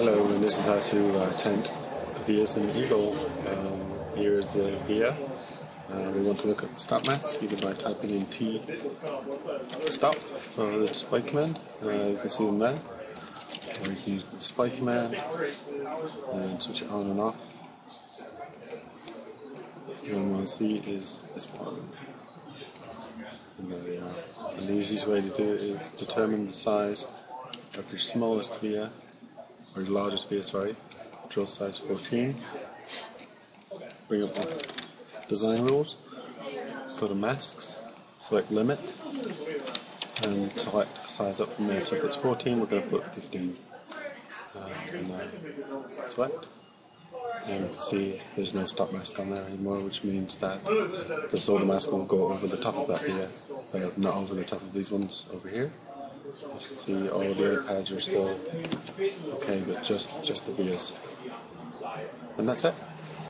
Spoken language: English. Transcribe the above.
Hello, and this is how to uh, tent vias in Eagle. Um, here is the via. Uh, we want to look at the stop mask either by typing in T stop for the display command. Uh, you can see them there. Or you can use the display command and switch it on and off. What you want to see is this one. And there are. And the easiest way to do it is determine the size of your smallest via or your largest via, sorry, drill size 14. Bring up the design rules, go to masks, select limit, and select size up from there. So if it's 14, we're going to put 15. Uh, and uh, select. And you can see there's no stop mask on there anymore, which means that the solder mask will go over the top of that via, uh, not over the top of these ones over here. As you can see, all the other pads are still okay, but just just the vias. And that's it.